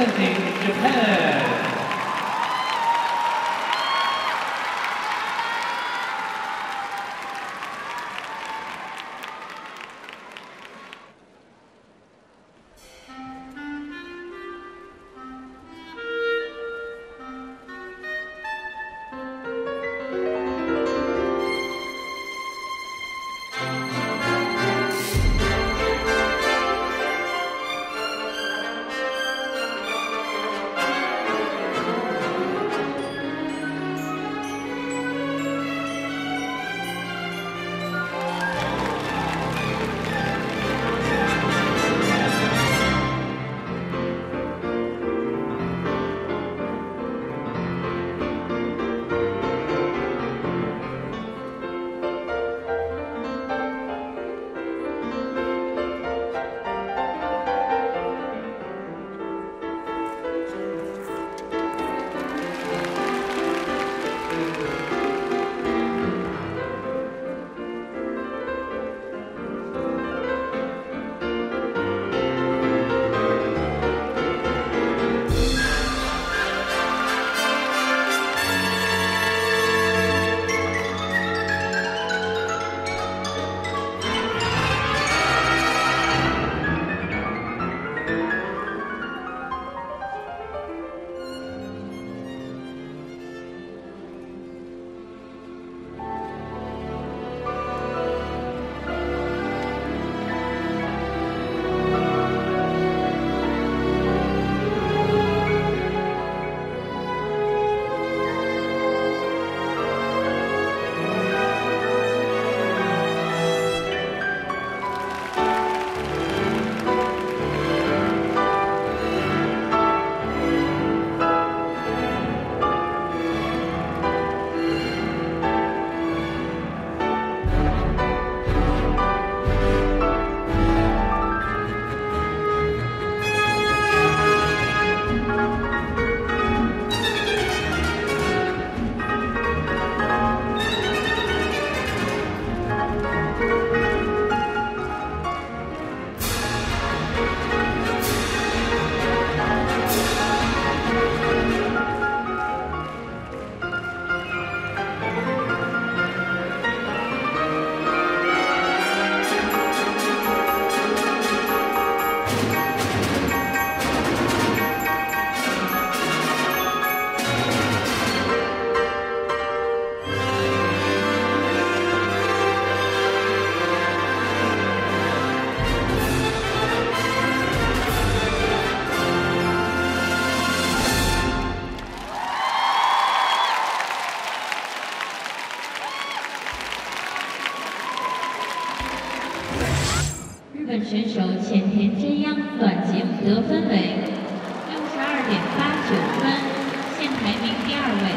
representing Japan. 本选手浅田真央短节目得分为六十二点八九分，现排名第二位。